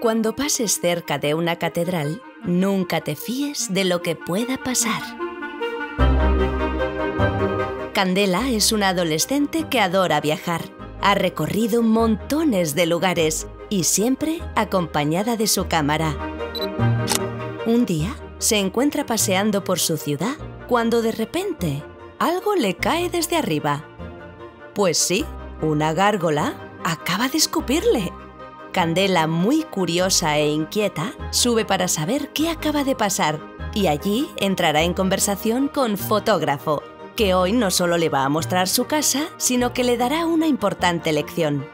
Cuando pases cerca de una catedral, nunca te fíes de lo que pueda pasar. Candela es una adolescente que adora viajar. Ha recorrido montones de lugares y siempre acompañada de su cámara. Un día se encuentra paseando por su ciudad cuando de repente algo le cae desde arriba. Pues sí, una gárgola acaba de escupirle. Candela, muy curiosa e inquieta, sube para saber qué acaba de pasar y allí entrará en conversación con Fotógrafo, que hoy no solo le va a mostrar su casa, sino que le dará una importante lección.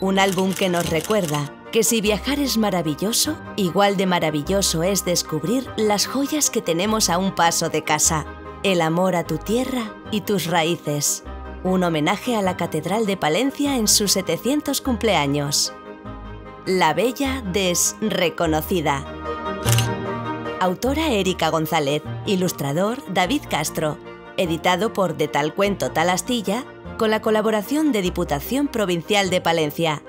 Un álbum que nos recuerda que si viajar es maravilloso, igual de maravilloso es descubrir las joyas que tenemos a un paso de casa, el amor a tu tierra y tus raíces. Un homenaje a la Catedral de Palencia en sus 700 cumpleaños. La Bella Desreconocida. Autora Erika González, ilustrador David Castro, editado por De Tal Cuento Tal Astilla, con la colaboración de Diputación Provincial de Palencia.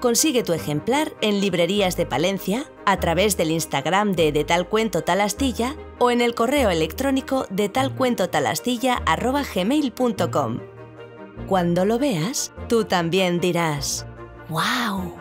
Consigue tu ejemplar en librerías de Palencia a través del Instagram de De Tal Cuento Tal Astilla o en el correo electrónico de talcuentotalastilla.gmail.com. Cuando lo veas, tú también dirás ¡Wow!